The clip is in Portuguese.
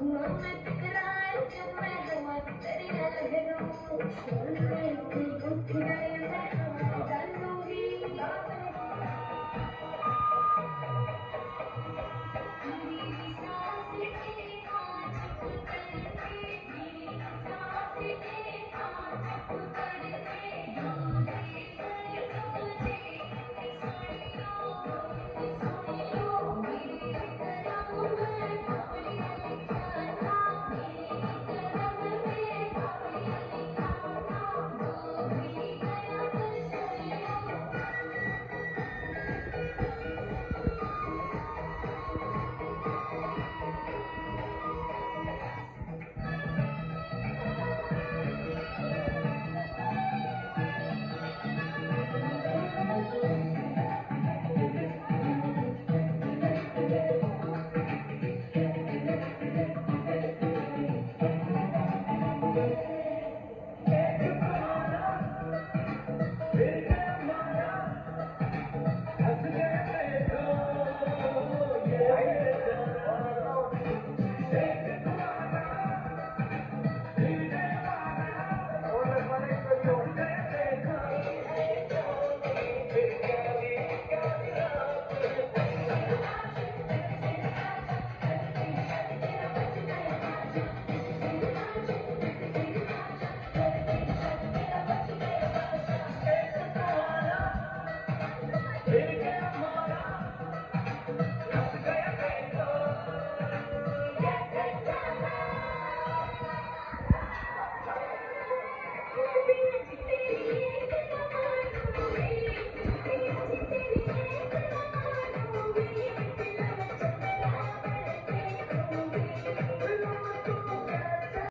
o ano é. Here we.